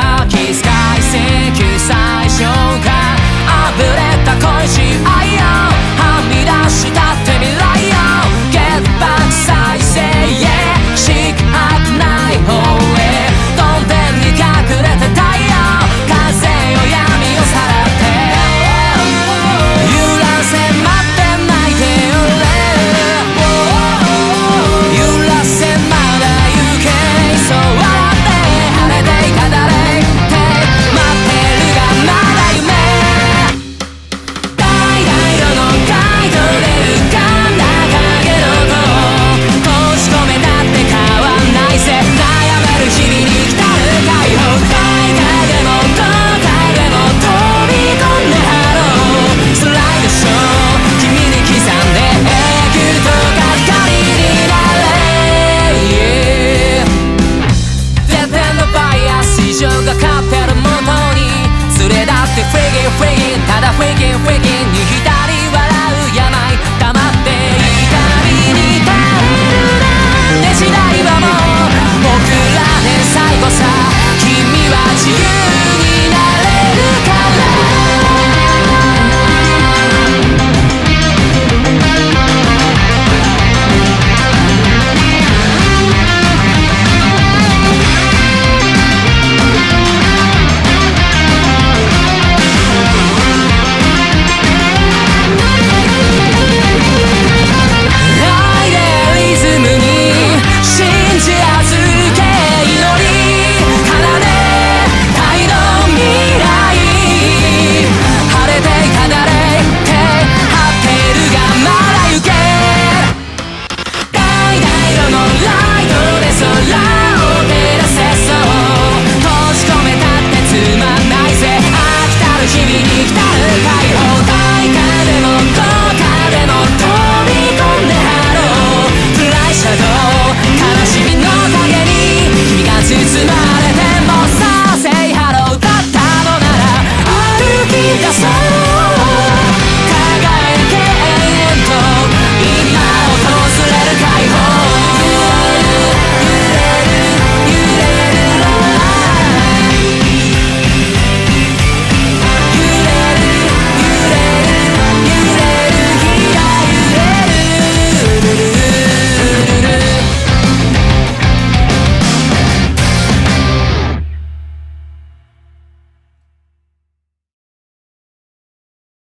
な奇才石最初があぶれた恋し愛情が勝ってるとに連れだってフリーギーフリーただフリーギーフリーギー